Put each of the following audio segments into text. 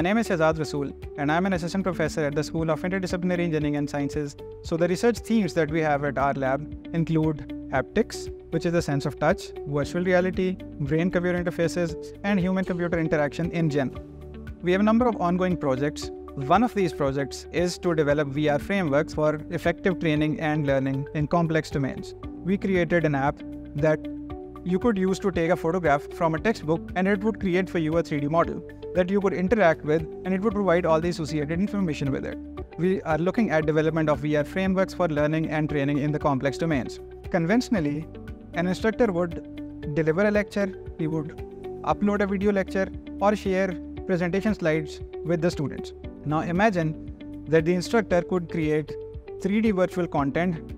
name is Shahzad Rasool, and I'm an assistant professor at the School of Interdisciplinary Engineering and Sciences. So, the research themes that we have at our lab include haptics, which is the sense of touch, virtual reality, brain computer interfaces, and human computer interaction in general. We have a number of ongoing projects. One of these projects is to develop VR frameworks for effective training and learning in complex domains. We created an app that you could use to take a photograph from a textbook and it would create for you a 3D model that you could interact with and it would provide all the associated information with it. We are looking at development of VR frameworks for learning and training in the complex domains. Conventionally, an instructor would deliver a lecture, he would upload a video lecture or share presentation slides with the students. Now imagine that the instructor could create 3D virtual content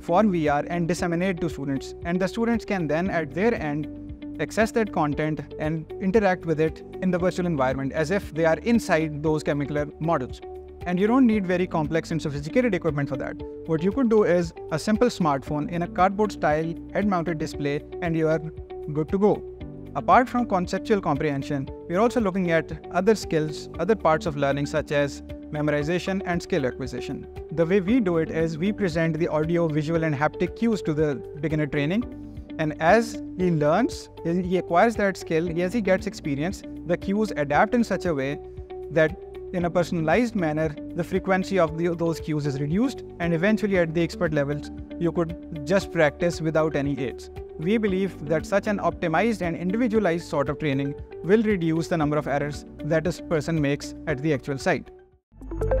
for VR and disseminate to students. And the students can then at their end access that content and interact with it in the virtual environment as if they are inside those chemical models. And you don't need very complex and sophisticated equipment for that. What you could do is a simple smartphone in a cardboard style head mounted display and you are good to go. Apart from conceptual comprehension, we're also looking at other skills, other parts of learning such as memorization and skill acquisition. The way we do it is we present the audio, visual and haptic cues to the beginner training and as he learns, he acquires that skill, as he gets experience, the cues adapt in such a way that in a personalized manner, the frequency of the, those cues is reduced and eventually at the expert levels, you could just practice without any aids. We believe that such an optimized and individualized sort of training will reduce the number of errors that a person makes at the actual site. Thank you